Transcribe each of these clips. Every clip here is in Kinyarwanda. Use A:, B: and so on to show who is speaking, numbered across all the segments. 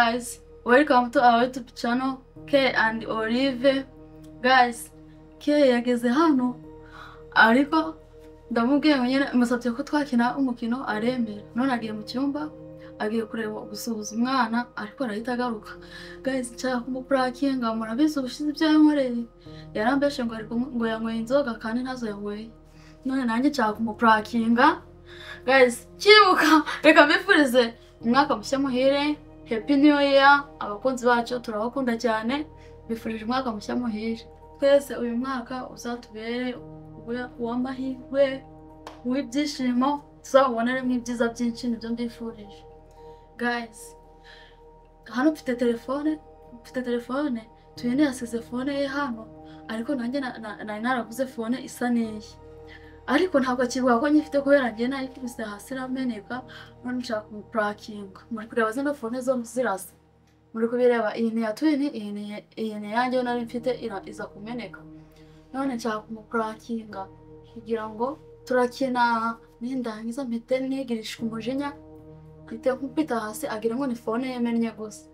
A: Guys, welcome to our YouTube channel K and Olive. Guys, K yageze hano. Ariko ndamubwiye nyine musabye ko twakina umukino aremera none agiye mu cyumba agiye kureba gusuhuza umwana ariko arahita agaruka. Guys nshaka kumupurakinga murabizi ubushize ibyo yankoreye? Yarambeshe ngo ngo yanyweye inzoga kandi ntazo yanyweye. None nanjye nshaka kumupurakinga guys kibuka reka mbifurize umwaka mushya muhire. Happy new year. Abakunzi bacu turabakunda cyane. Bifurije umwaka mushya muhire. Twese uyu mwaka uzatubere uwa- uw'amahirwe uw'ibyishimo. Tuzabuboneremo ibyiza byinshi ni byo mbifurije. Guys hano mfite telefone mfite telefone. Tuyene yasize fone ye hano. Ariko nanjye na- na- nari naraguze fone isa n'iyi. Ariko ntabwo akivuga ko nyifite kubera njye nayikubise hasi irameneka none nshaka kumupurakinga muri kureba zino fone zombi zirasa muri kubireba iyi ni iya twini iyi ni iyanjye nari mfite iza kumeneka. None nshaka kumupurakinga kugira ngo turakina nindangiza mpite nigirishwa umujinya mpite nkupita hasi agira ngo ni fone yemennye gusa.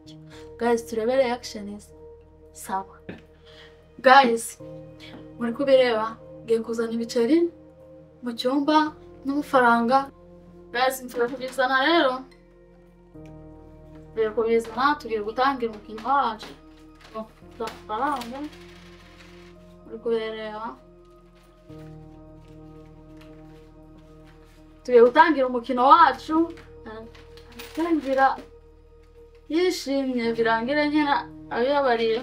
A: Guys turebe reaction sawa. Guys muri kubireba ngiye kuzana ibiceri. Mu cyumba n'amafaranga guys mfite kubizana rero. Tugiye kubizana tugiye gutangira umukino wacu amafaranga. Muri kubireba. Tugiye gutangira umukino wacu. Tangira yishimye birangire nyine abiyabariye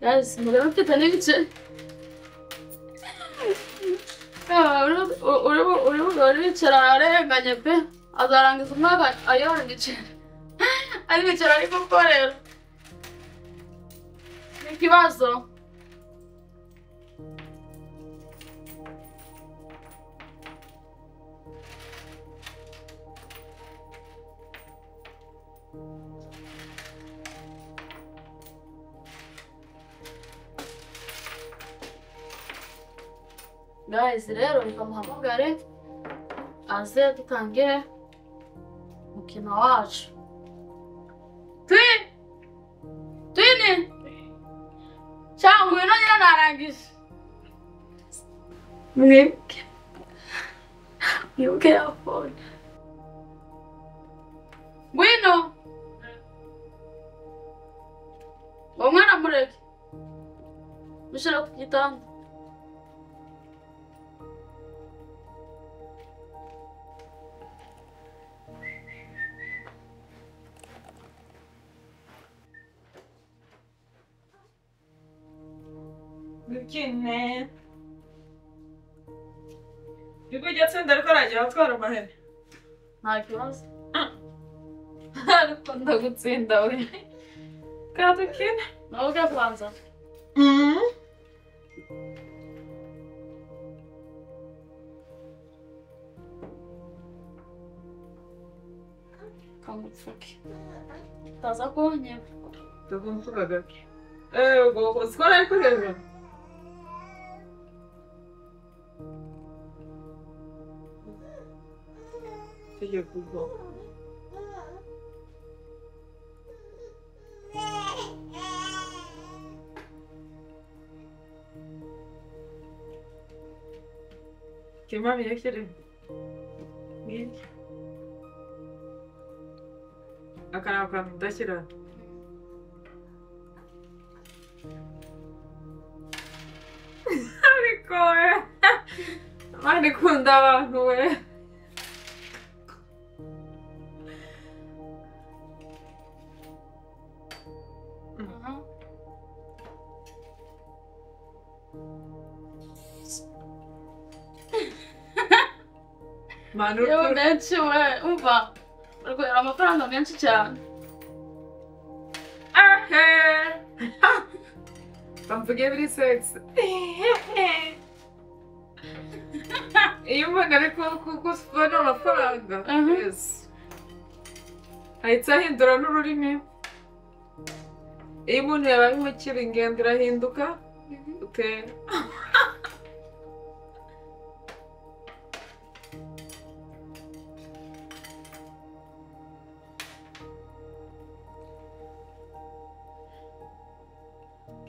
A: Ya veramente tener Ya oraya oraya böyle bir çararı enganye pe. Azaran kısmına bak ayar geçer. Hadi bir çararı bu parayı. Ne ki varsa. Guys rero reka muhamagare aze dutangire umukino wacu twi twini cyangwa ngwino nyine narangije mwibuke mwibuke ya fone ngwino uwo mwana mureke mushyira ku gitanda Otvaram mani.
B: Nāk jums. Nagu cien daudz.
A: Kā tu kien? Olga Planza. Mm.
B: Kalmutfaki. Taza konya. Taza konya. Ee, bu skor yapıyor. як бульдог. Kemal Yaşar'ın ilk Akan Akan Daşır'a Harika. Aynı konuda var bu.
A: Yewe menshi we umva urwera amafaranga menshi cyane
B: ahe bamvuge biri sexy iyo umuntu ari kubona amafaranga yes. Ahita ahindura n'ururimi iyo umuntu yabaye umukire ingendo irahinduka utera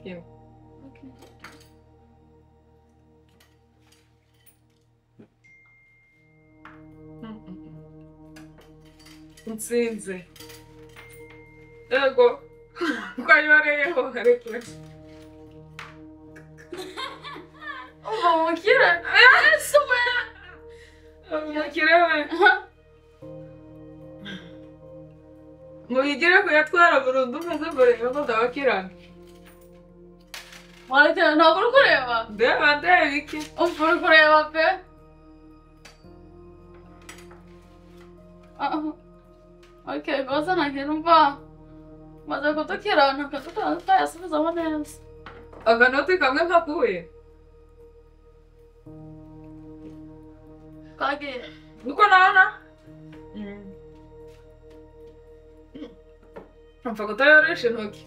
B: Eu.
A: Okay.
B: Nzinze. Ego. Kwa yore yeo
A: harekle. Oba makire. Eee
B: sume. Makire we. Mu yigire kuyatwara burundu maze mbere yuko ndabakirana.
A: Valite'den ne kurkuruyor bak. Değil mi? Değil ki. Of
B: kurkuruyor bak be.
A: Ok,
B: gozando aqui, não vá. Mas eu tô tirando, eu tô tirando pra
A: essa visão uma delas. Agora
B: não tem como levar pro E. Caguei. No canal, né? Hum.
A: Não o teu orixo,
B: Nuke.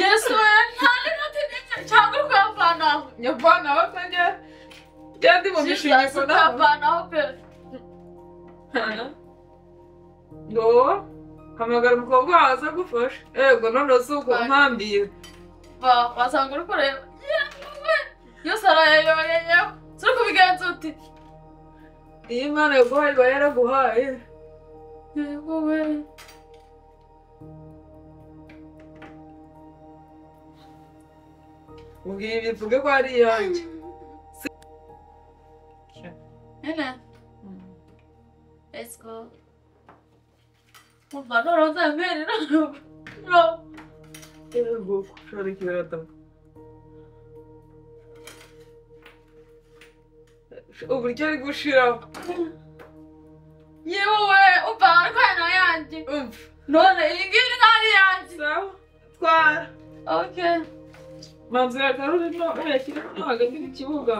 B: Yesu we
A: nta n'inoti n'imwe cyangwa uri kuyavanaho.
B: nyavanaho kanjye byandi mu nawe
A: ukayavanaho pe.
B: ngo hamagara umukobwa wawe aza gufasha yego none si uko mpambiye
A: Ba, wasanga uri kureba. Yesu we. Yose arayayoyeyeho. Turi kubigenza uti.
B: iyo imana yaguhaye iba yaraguhaye
A: Yego we.
B: Bugün bir Alguém me pro
A: variante. Nana. Let's go. Mutlu oranı da verin oğlum. No.
B: Gel bu şuradakilere atalım. Obrigado, Gushiro.
A: Yewo we, o bağır kaynağı yancı.
B: Üf.
A: Ne oldu? Elin gülün hali yancı.
B: Tamam. Var.
A: Okay.
B: manzi yakaruri no yashyiramo hagati
A: n'ikibuga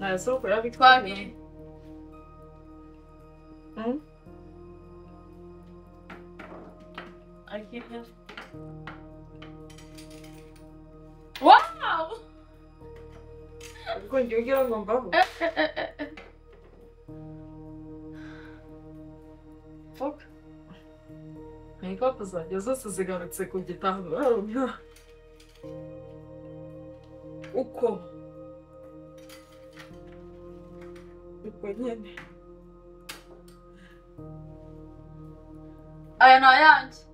B: nasoko
A: yabitwabiri wow!
B: Ariko njye ugira ngo mbaho fuck. Каква é са сега não секундитарно? Укол. Уклонение.
A: Aya na yanjye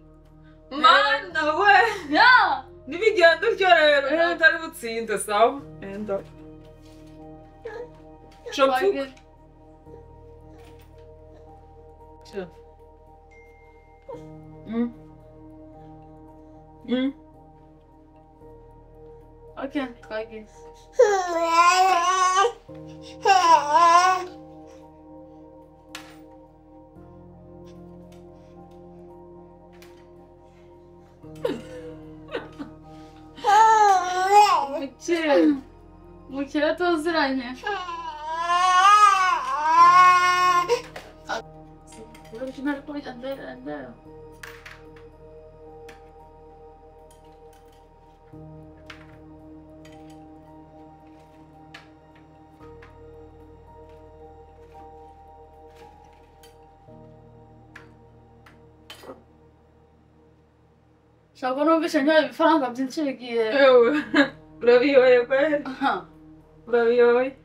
B: mana
A: eu
B: não utyo rero ntari butsinde sawa enda
A: tchau
B: Mm. Mm.
A: Okay, I guess. Mıkçı. Mıkçırat hazır anne. Burada bir şeyler koy. Ender, ender. Ibifaranga byinshi bigiye.
B: Ewe, urabiyoye kweli
A: Aha.
B: urabiyoye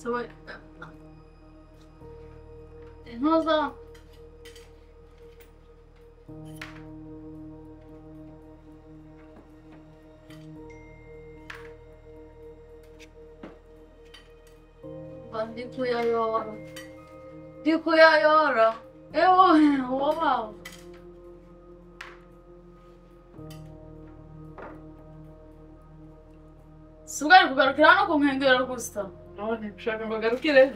A: So I... It was the... Di Kuya Yoro. Di Kuya Yoro. Eu, uau. Sugar, sugar, que comendo era custa. Olha, vem puxar
B: meu lugar, não querer.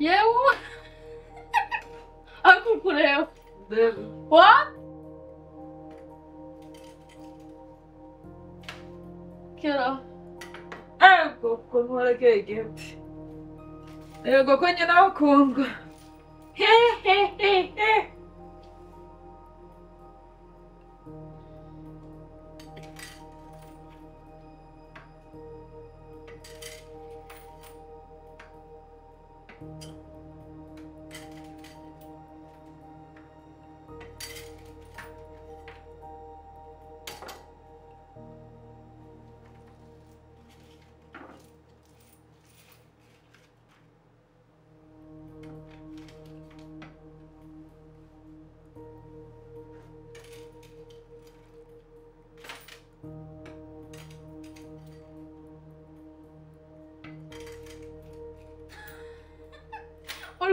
A: E eu.
B: A o
A: What? Quero.
B: Ah, eu vou aqui. É eu vou continuar o
A: Congo. 嘿嘿嘿嘿。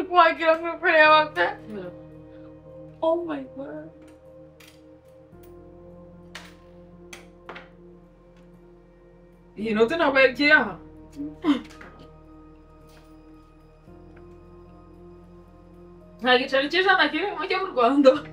A: Mikey, I'm gonna
B: print that. No. Oh my word. I get so ना बैठ गया हाँ
A: ये चल चल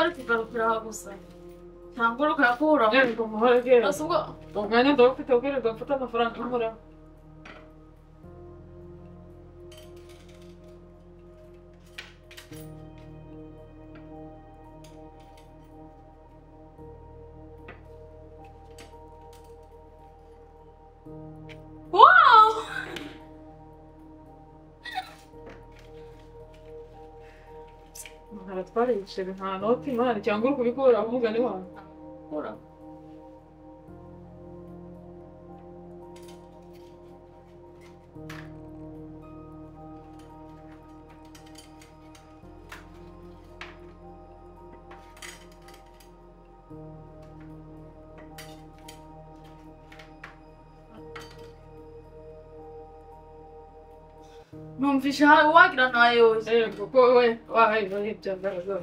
A: ari kugarukira aha gusa. Ntabwo
B: muhorege
A: Ese ubwo
B: umwanya ndawufite ubwirirwa mfite amafaranga nkora ibiceri nta noti imana cyangwa uri kubikura umugani wawe
A: Kura. ما فيش واجد أنا
B: ايوز أيوه كوي واي بنيت برضه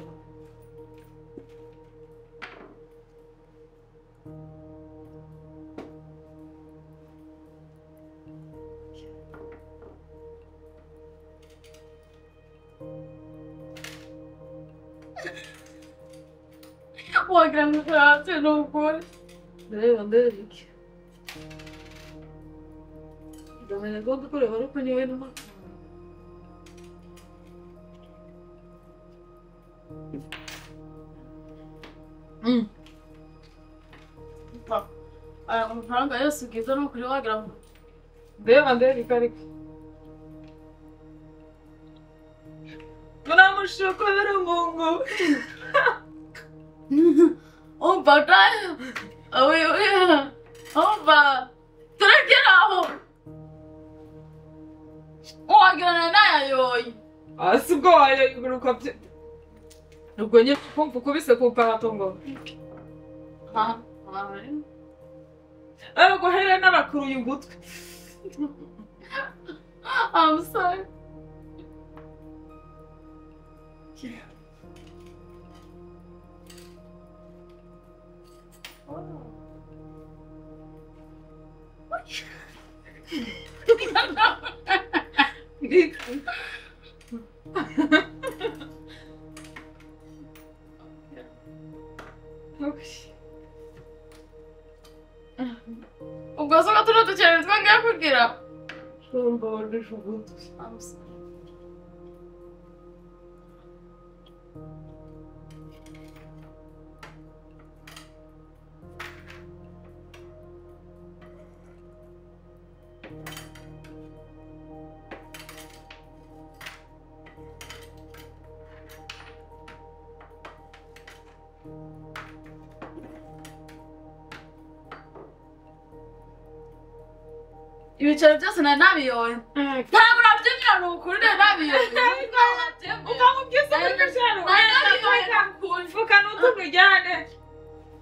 A: واجد أنا خلاص لو كوي
B: ليه ليه ده من الجود كله هروح من يومين
A: Aya mafaranga yose ugize ni ukuri wagira ngo
B: ndeba ndeba iki ariko muramushokora mungu
A: umva tayo oye umva turekere aho wagira ngo nayayoye
B: hasi ubwo wayaguruka bye ubwo nyine kumva ukubise ku iparato ngo
A: ha
B: ariko abaguherera n'abakuruye ugutwi
A: I'm sorry. Yeah.
B: Oh. What? embora
A: juntos. Vamos. ibicaro byose nari nabibonye ntabwo nabyemera ni ukuri nari nabibonye
B: ukamubwiza
A: uburyo ushobora kuba
B: mfuka n'utuntu ujyane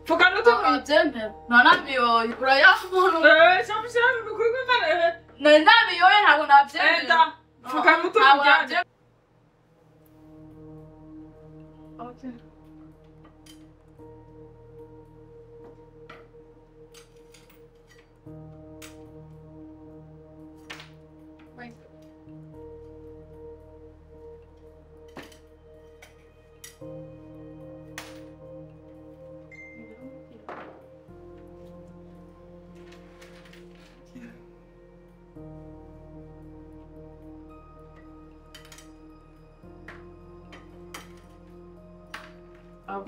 A: mfuka
B: n'utuntu
A: nabyemera nari nabibonye
B: urayamuntu cyangwa ushobora ukuri kumvana
A: nari nabibonye ntabwo nabyemera mfuka n'utuntu
B: ujyane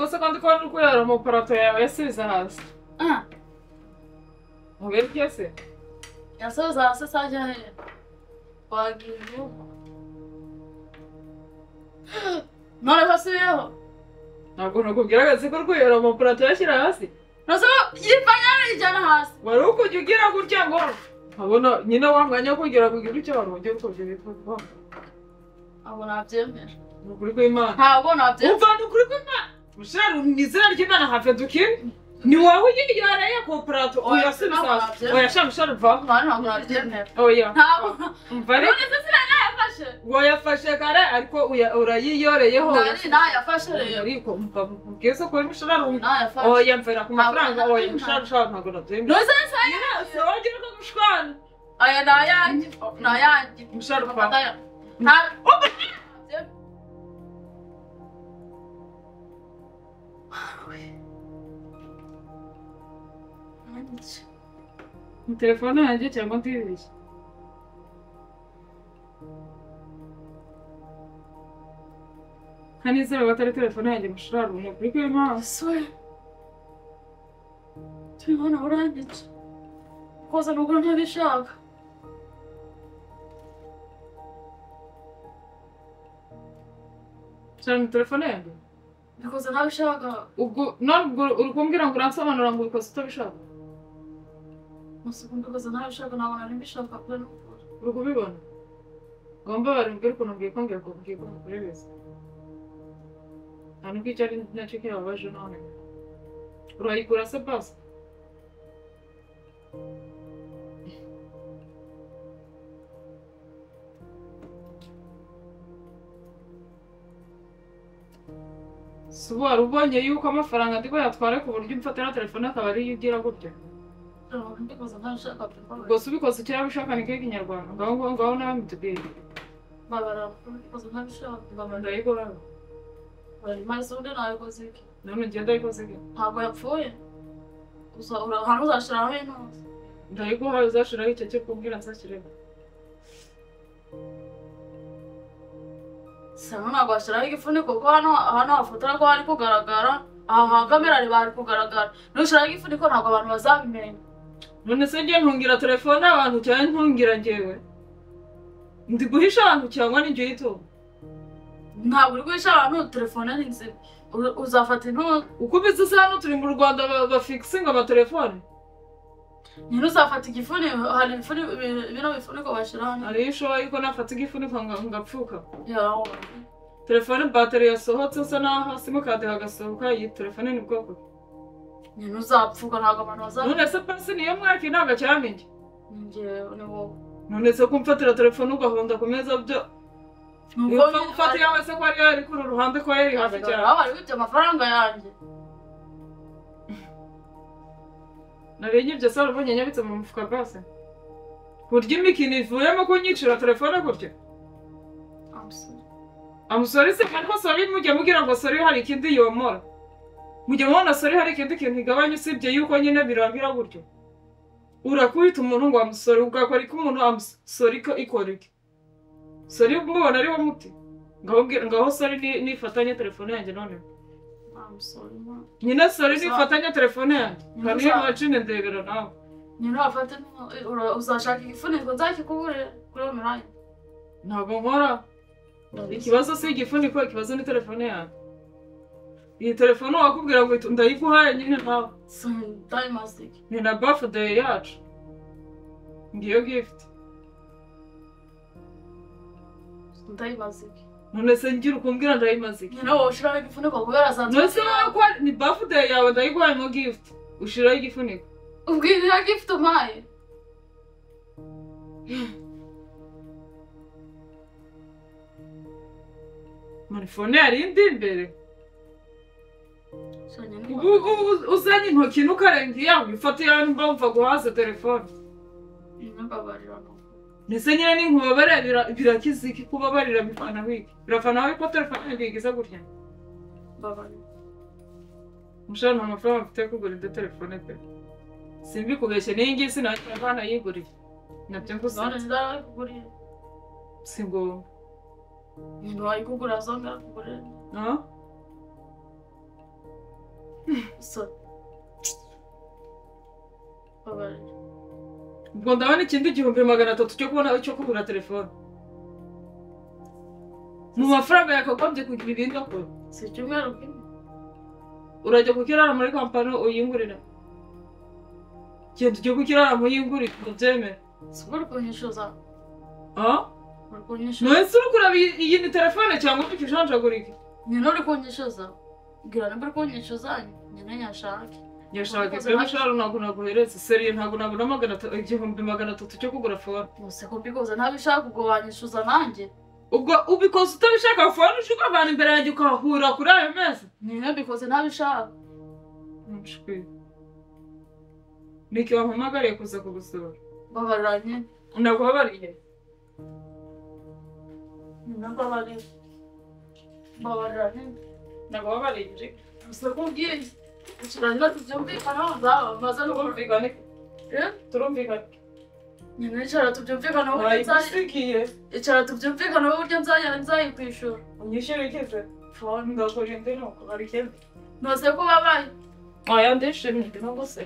B: se kandi ko uri kureba amaparato yawe yasize hasi
A: Ah,
B: mubere iki se
A: yasoza hasi sajya he wagiye ubu none ko asubiyeho
B: ntabwo nakubwiraga se ko kureba amaparato yashyira hasi
A: nasaba yivanye yijyana hasi
B: wari ukujya ugira gutya ngo nkabona nyine wa mwanya wo kugira ngo ugire icyo wari ugiye ukujya bikorwa
A: ntabwo nabyemera
B: ni ukuri kw'imana
A: ntabwo nabyemera
B: umva ni ukuri kw'imana Mshar mizani kina na hafedhuki. Ni wahuyi yara ya koprato.
A: Oya
B: sima
A: sa.
B: Oya sham shar va.
A: Var ha bunlar cebne.
B: Oya.
A: Tamam.
B: Vare. Onu
A: da sıra ne yafaşı?
B: Goya faşı kare arko uya orayı
A: yore yeho. Nani
B: na yafaşı re. Yori ko mpa kesa
A: koymuşlar
B: onu. Na yafaşı. Oya
A: mfera kuma franga
B: oya mshar shar na gola
A: tem. não sa
B: ya. Soje ko mushkan.
A: Aya na ya. Na ya.
B: Mshar va.
A: Her. Opa. Ué.
B: O telefone é, gente, é uma vez. هني o وتر تلفون عندي مشرار ولا
A: بريكو ما سوي تلفون عندك cosa
B: non quello di shock
A: c'è un telefonello Bikoze
B: ubwo none ubwo uri kumbwira ngo uransobanurira ngo ubikoze utabishaka
A: Musuku mbikoze ntabishaka ntabwo nari mbishaka pe n'ukuri.
B: uri kubibona ngomba bari mbwira ukuntu ngiye kubwira ukuntu kuri beza nta nubwo icyo ari na cyo kibabaje none. Urayigura se basi si wari ubonye yuko amafaranga ndi yatwara ku buryo umfatira telefone akaba ariyo ugira
A: mbabarira.
B: se ubikoze icyo ushaka ni kinyarwanda ngaho ngaho nawe mitubwire
A: iki?
B: none ngenda ayikoze ke
A: Ntabwo yapfuye. Gusa ura- hano uzashiraho intuzi.
B: ndayiguha uzashiraho icyo cyo kubwira nsakirego
A: Sano ntabwo washyiraho igifuniko kuko hano hano hafotora ko hari kugaragara aha ha kamera bari kugaragara. Nushyiraho igifuniko ntabwo abantu bazabimenya.
B: None se ngiye ntungira telefone abantu cyangwa ntungira njyewe ndi guhisha abantu cyangwa ni yitunga
A: ntabwo uri guhisha abantu telefone ni nzima uzafata intuzi
B: uko ubizi se hano turi mu rwanda ba- bafikisinga amatelefone?
A: Nyine uzafata igifuniko hari bino bifuniko bashyira hano
B: hariyo ishoboye yuko nafata igifuniko nga- ngapfuka
A: yawe
B: telefone bateri yasohotse se naho simukadi hagasohoka iyi telefone ni bwoko ki?
A: nyine uzapfuka ntabwo abantu bazabimenya
B: none se pasi niyo mwaka ntabwo acyamenye
A: ni njyewe ni wowe.
B: None se kumfatira telefone ugahonda ku meza byo
A: nuko
B: Upfa gufata iyawe se ko ariyo yari kuri ruhande ko yari hafi cyane.
A: bari bibye amafaranga yanjye.
B: Nariye ibyo se warubonye nyabitse mu mufuka bwose kurya imikino ivuyemo kunyicira telefone gutya amusore se ariko sori mujya mubwira ngo sori hari ikindi yomora mujya mubona sori hari ikindi kintu igabanya usibye yuko nyine birangira gutyo urakubita umuntu ngo amusore ugakora ko umuntu amusori ko ikora iki sori mubona ari wo muti ngaho sori ni- nifatanye telefone yanjye none nyine sori nifatanye telefone. Yanjye nkaniyo mashine ndebera nawe
A: nyine ura- uzashaka igifuniko nzakikugurire kuri onorayini
B: ntabwo nkora ikibazo si igifuniko ikibazo ni telefone yanjye iyi telefone wakubwira ngo ndayiguhaye nyine nawe ni na bafudeyi yacu ngiyo gift.
A: Ndayimaze iki
B: none se ngira ukumbwira ndayimaze iki?
A: Wowe ushiraho igifuniko kubera asanzwe
B: none se wowe ko ni birthday yawe ndayiguhayemo gift. Ushiraho igifuniko.
A: Ubwirira gift umpaye?
B: Telefone yari indi imbere uzanye intoki n'ukarenga iyawe ifata iyawe nimba wumva guhaza telefone
A: mbabarira
B: ndetse nyine n'inkubabarira birakiza iki kubabarira? Bifana wiki birafana aho ko telefone yanjye igize gutya?
A: Mbabarira
B: mushaka nta mafaranga mfite yo kugura indi telefone pe. Simbikubeshye n'iyi ngiyi sinahita abana yiguriye na
A: byo
B: ngusanze si ngombwa
A: nyine wayikugura zongera kugurira mbabarira
B: ubwo ndabona ikindi igihumbi magana atatu cyo kubona cyo kugura telefone mu mafaranga yakagombye kugira ibindi akora
A: si icyumweru kimwe
B: urajya kukirara muri kampani uyingurira. Genda ujye kukirara muyingurire ndabyemera
A: si uri kunyishyuza
B: Ah?
A: uri kunyishyuza
B: none uri kureba iyi ni telefone cyangwa uri kujanjagurika
A: nyine uri kunyishyuza bwira nimba uri kunyishyuza nyine nyashake.
B: Yashaka ibyo bishara ntabwo naguhereza seriye ntabwo nabona magana atatu igihumbi magana atatu cyo kugura fone
A: gusa ko mbikoze ntabishaka ubwo wanyishyuza nanjye
B: ubwo ubikoze utabishaka fone uje ukavana imbere yanjye ukahura kuri ayo meza
A: nyine mbikoze ntabishaka
B: niki wampamagariye kuza kugusura
A: mbabarira nyine
B: ndakubabariye
A: Çıkarlar tutacağım bir kanal
B: da
A: bazen olur bir kanal. Durum bir kanal. Yine
B: çaratıp
A: cümle
B: kanal
A: olurken sadece... Hayır, ki ye.
B: E
A: çaratıp cümle kanal olurken sadece
B: yanımıza Falan da koyun değil mi okullar iken.
A: Nasıl kovar ben?
B: Ayağım değiştirmiş bir nasıl?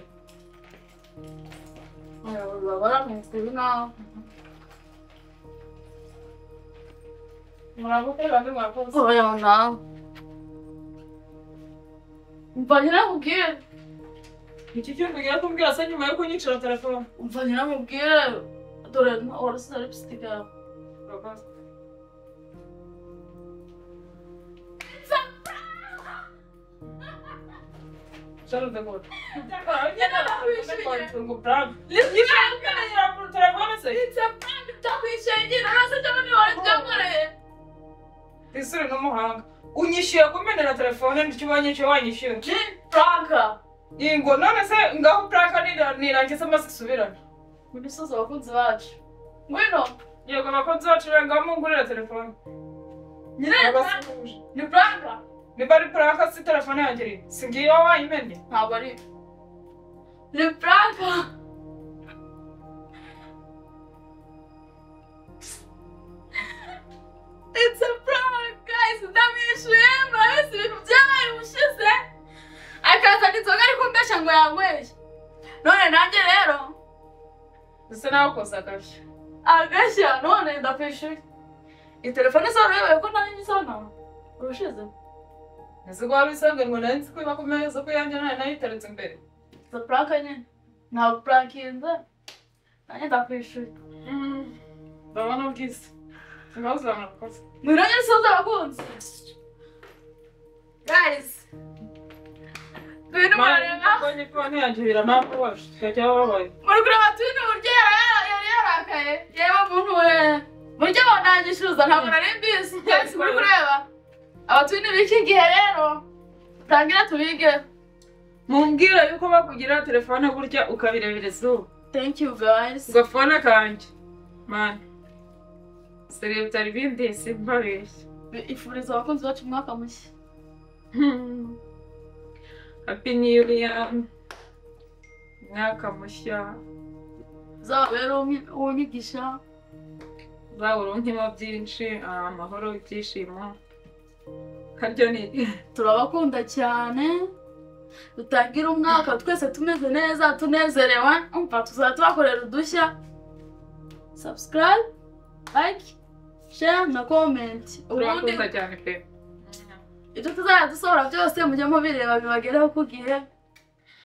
A: Ay Allah var
B: ama sevin ha.
A: Bravo, bravo, bravo. Umva nyiramubwire
B: iki kintu ugiye kumbwira se nyuma yo kunyicira telefone
A: umva nyiramubwire dore warasize lipstick yawe
B: isuri n'umuhanga unyishyuye kumena na telefone ndikibonye cyo wanyishyuye
A: ji pranka
B: ingo none se ngaho pranka nirangiza amaze subirane
A: ngo dusoze abakunzi bacu ngwino.
B: Yego abakunzi bacu renga mungurira telefone. Nyirene
A: ni pranka
B: niba ari pranka si telefone yanjye iri si ngiyo wayimennye
A: ntabwo ari ni pranka Sina ku saka da A gashi telefone só eu eu fashi.
B: I telefoni sa rewa
A: ko na ni sana. Rushize. o kwa lisa ngani mwana eu
B: kwa kume soko ya njana na internet mbere. Za pranka Não, pra pranka yenza. Na nye
A: da fashi. não Da não, não. Não,
B: não, não, não. Não,
A: nye sota wakunzi. Guys.
B: Fone yanjye ihira ntabwo waje tukajya wabaye
A: muri kureba tuni uburyo yari yarakaye yewe muntu we muryo wanangishuza ntabwo nari mbizi guys muri kureba abatuni b'iki gihe rero tangire tubige
B: mumbwira yuko bakugira telefone gutya ukabirebera izuba
A: thank you guys.
B: Gafone kanjye mani seriye bitari bindi simbabeshya
A: ifuriza abakunzi bacu umwaka mushya
B: happy new year umwaka mushya
A: uzababere uwunyigisha
B: zawuronkemo byinshi amahoro ibyishimo karyo ni
A: turabakunda cyane dutangire umwaka twese tumeze neza tunezerewe umva tuzajya tubakorera udushya subscribe like share na comment ubundi
B: cyane pe
A: ibyo tuzajya dusohora byose mujye mubireba bibagereho ku gihe